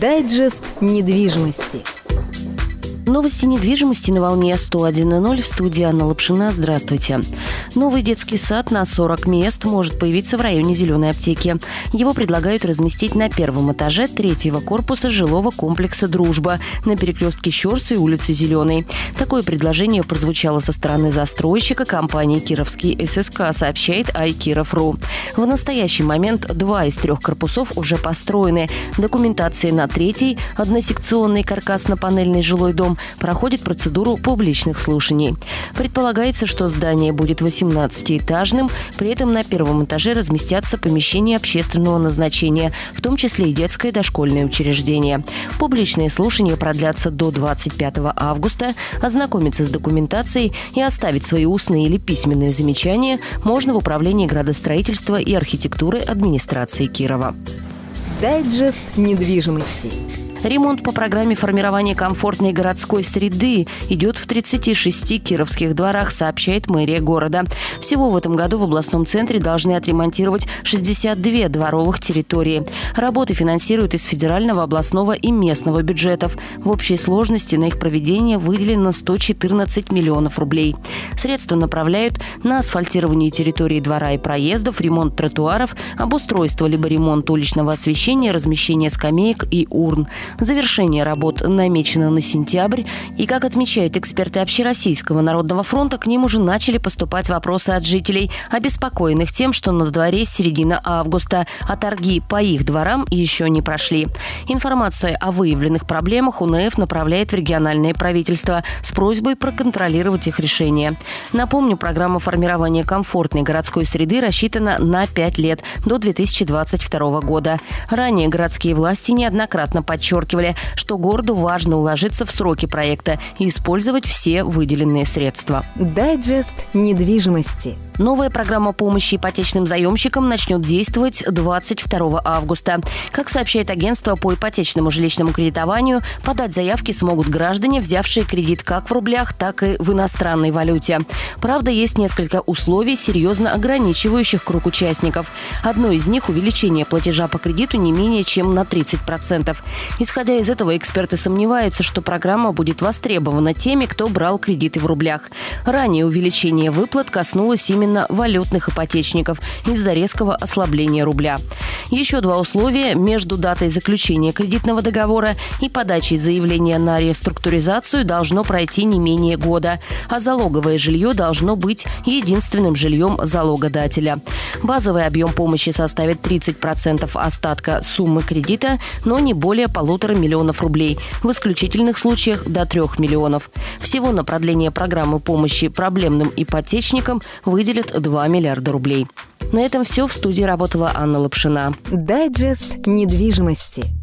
Дайджест недвижимости. Новости недвижимости на волне 101.0 в студии Анна Лапшина. Здравствуйте. Новый детский сад на 40 мест может появиться в районе Зеленой аптеки. Его предлагают разместить на первом этаже третьего корпуса жилого комплекса «Дружба» на перекрестке Щерса и улицы Зеленой. Такое предложение прозвучало со стороны застройщика компании «Кировский ССК», сообщает iKirov.ru. В настоящий момент два из трех корпусов уже построены. Документация на третий, односекционный каркасно-панельный жилой дом, проходит процедуру публичных слушаний. Предполагается, что здание будет 18-этажным, при этом на первом этаже разместятся помещения общественного назначения, в том числе и детское дошкольное учреждение. Публичные слушания продлятся до 25 августа. Ознакомиться с документацией и оставить свои устные или письменные замечания можно в Управлении градостроительства и архитектуры администрации Кирова. Дайджест недвижимости. Ремонт по программе формирования комфортной городской среды идет в 36 кировских дворах, сообщает мэрия города. Всего в этом году в областном центре должны отремонтировать 62 дворовых территории. Работы финансируют из федерального, областного и местного бюджетов. В общей сложности на их проведение выделено 114 миллионов рублей. Средства направляют на асфальтирование территории двора и проездов, ремонт тротуаров, обустройство либо ремонт уличного освещения, размещение скамеек и урн. Завершение работ намечено на сентябрь, и, как отмечают эксперты Общероссийского народного фронта, к ним уже начали поступать вопросы от жителей, обеспокоенных тем, что на дворе середина августа, а торги по их дворам еще не прошли. Информацию о выявленных проблемах УНФ направляет в региональное правительство с просьбой проконтролировать их решение. Напомню, программа формирования комфортной городской среды рассчитана на 5 лет, до 2022 года. Ранее городские власти неоднократно подчеркивали, подчеркивали, что городу важно уложиться в сроки проекта и использовать все выделенные средства. Дайджест недвижимости. Новая программа помощи ипотечным заемщикам начнет действовать 22 августа. Как сообщает агентство по ипотечному жилищному кредитованию, подать заявки смогут граждане, взявшие кредит как в рублях, так и в иностранной валюте. Правда, есть несколько условий, серьезно ограничивающих круг участников. Одно из них – увеличение платежа по кредиту не менее чем на 30%. Исходя из этого, эксперты сомневаются, что программа будет востребована теми, кто брал кредиты в рублях. Ранее увеличение выплат коснулось именно валютных ипотечников из-за резкого ослабления рубля. Еще два условия между датой заключения кредитного договора и подачей заявления на реструктуризацию должно пройти не менее года, а залоговое жилье должно быть единственным жильем залогодателя. Базовый объем помощи составит 30% остатка суммы кредита, но не более полутора миллионов рублей, в исключительных случаях до 3 миллионов. Всего на продление программы помощи проблемным ипотечникам выделят 2 миллиарда рублей. На этом все. В студии работала Анна Лапшина. Дайджест недвижимости.